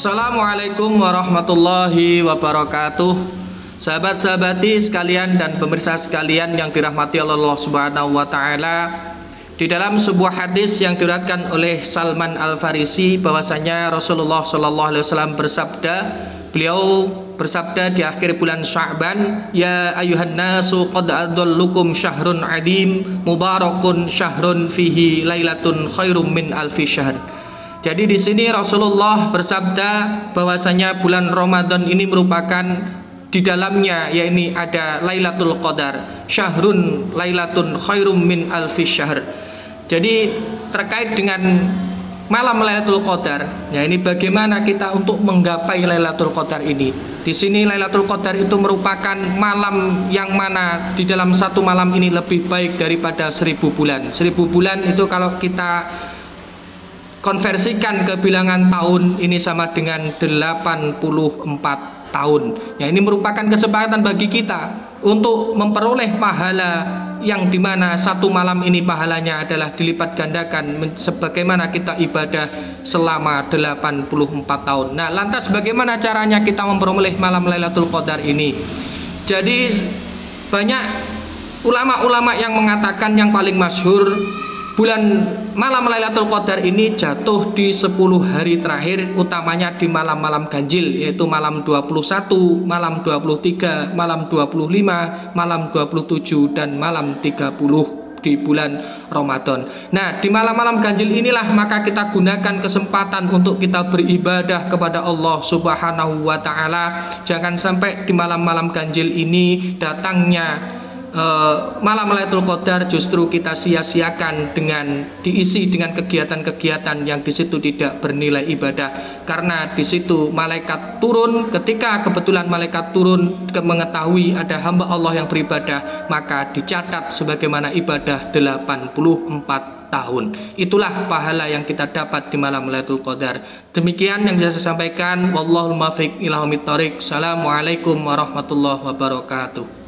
Assalamualaikum warahmatullahi wabarakatuh. Sahabat-sahabati sekalian dan pemirsa sekalian yang dirahmati Allah Subhanahu wa taala. Di dalam sebuah hadis yang diriwayatkan oleh Salman Al Farisi bahwasanya Rasulullah Shallallahu alaihi wasallam bersabda, beliau bersabda di akhir bulan Sya'ban, "Ya ayuhan nasu qad adallukum syahrun adim mubarakun syahrun fihi lailatun khairum min alfi syahr." Jadi di sini Rasulullah bersabda bahwasanya bulan Ramadan ini merupakan di dalamnya yakni ada Lailatul Qadar, syahrun lailatun khairum min alfi syahr. Jadi terkait dengan malam Lailatul Qadar, ya ini bagaimana kita untuk menggapai Lailatul Qadar ini. Di sini Lailatul Qadar itu merupakan malam yang mana di dalam satu malam ini lebih baik daripada seribu bulan. Seribu bulan itu kalau kita konversikan ke bilangan tahun ini sama dengan 84 tahun. Ya, ini merupakan kesempatan bagi kita untuk memperoleh pahala yang di mana satu malam ini pahalanya adalah dilipat gandakan sebagaimana kita ibadah selama 84 tahun. Nah, lantas bagaimana caranya kita memperoleh malam Lailatul Qadar ini? Jadi banyak ulama-ulama yang mengatakan yang paling masyhur bulan malam Lailatul Qadar ini jatuh di 10 hari terakhir utamanya di malam-malam ganjil yaitu malam 21, malam 23, malam 25, malam 27 dan malam 30 di bulan Ramadan. Nah, di malam-malam ganjil inilah maka kita gunakan kesempatan untuk kita beribadah kepada Allah Subhanahu wa taala. Jangan sampai di malam-malam ganjil ini datangnya uh, malam Lailatul Qadar justru kita sia-siakan dengan diisi dengan kegiatan-kegiatan yang di situ tidak bernilai ibadah karena di situ malaikat turun ketika kebetulan malaikat turun ke mengetahui ada hamba Allah yang beribadah maka dicatat sebagaimana ibadah 84 tahun. Itulah pahala yang kita dapat di malam Lailatul Qadar. Demikian yang bisa saya sampaikan. Wallahul muwaffiq ila Assalamualaikum warahmatullahi wabarakatuh.